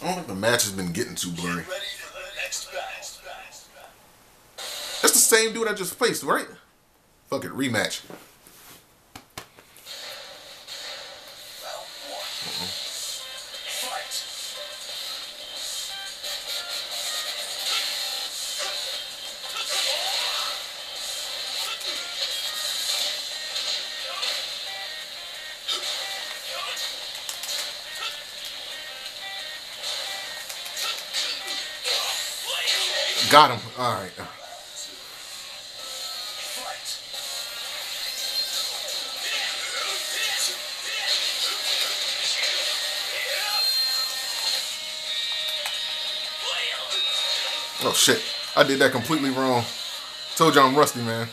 I don't think the match has been getting too blurry. That's the same dude I just faced, right? Fuck it, rematch. Got him. All right. Oh shit. I did that completely wrong. Told you I'm rusty, man.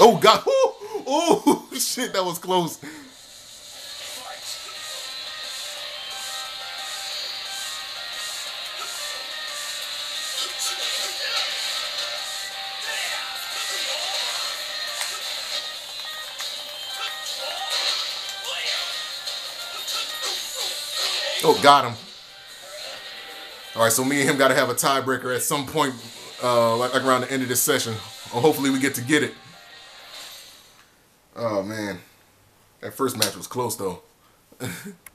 Oh god. Oh, shit, that was close. Oh, got him. All right, so me and him got to have a tiebreaker at some point, uh, like, like around the end of this session. Hopefully we get to get it. Oh man, that first match was close though.